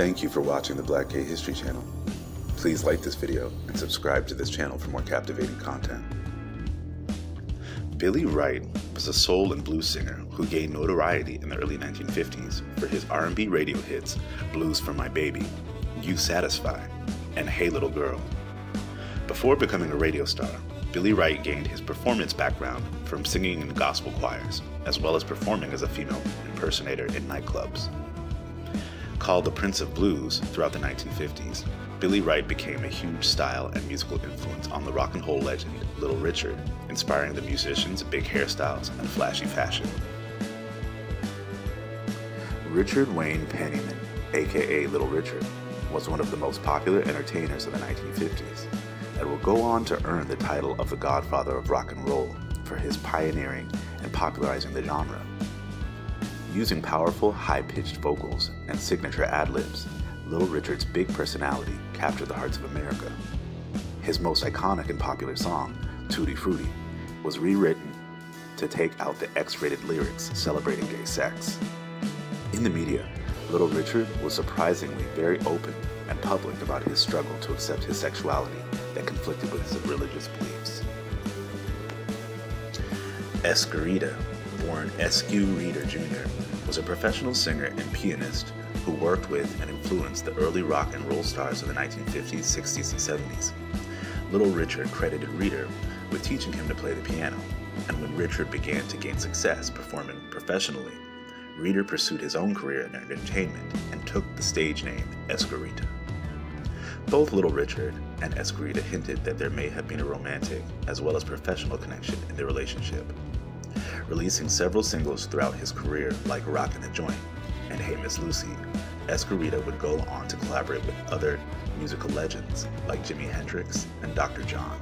Thank you for watching the Black Gay History Channel. Please like this video and subscribe to this channel for more captivating content. Billy Wright was a soul and blues singer who gained notoriety in the early 1950s for his R&B radio hits Blues for My Baby, You Satisfy, and Hey Little Girl. Before becoming a radio star, Billy Wright gained his performance background from singing in gospel choirs, as well as performing as a female impersonator in nightclubs. Called the Prince of Blues throughout the 1950s, Billy Wright became a huge style and musical influence on the rock and roll legend Little Richard, inspiring the musician's big hairstyles and flashy fashion. Richard Wayne Penniman, aka Little Richard, was one of the most popular entertainers of the 1950s and will go on to earn the title of the Godfather of Rock and Roll for his pioneering and popularizing the genre. Using powerful, high pitched vocals and signature ad libs, Little Richard's big personality captured the hearts of America. His most iconic and popular song, Tutti Frutti, was rewritten to take out the X rated lyrics celebrating gay sex. In the media, Little Richard was surprisingly very open and public about his struggle to accept his sexuality that conflicted with his religious beliefs. Esquerita, born S.Q. Reeder Jr., was a professional singer and pianist who worked with and influenced the early rock and roll stars of the 1950s, 60s, and 70s. Little Richard credited Reeder with teaching him to play the piano, and when Richard began to gain success performing professionally, Reeder pursued his own career in entertainment and took the stage name Esquerita. Both Little Richard and Esquerita hinted that there may have been a romantic as well as professional connection in their relationship, releasing several singles throughout his career like Rockin' the Joint and Hey Miss Lucy. Esquerita would go on to collaborate with other musical legends like Jimi Hendrix and Dr. John.